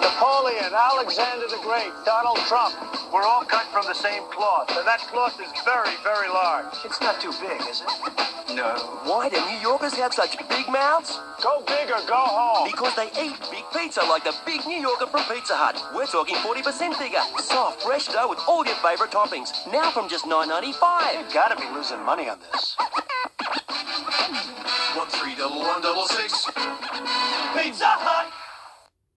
Napoleon, Alexander the Great, Donald Trump. We're all cut from the same cloth, and that cloth is very, very large. It's not too big, is it? No. Why do New Yorkers have such big mouths? Go big or go home. Because they eat big pizza like the big New Yorker from Pizza Hut. We're talking 40% bigger. Soft, fresh dough with all your favourite toppings. Now from just $9.95. You've got to be losing money on this. One three double one double six. Pizza Hut!